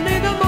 你的梦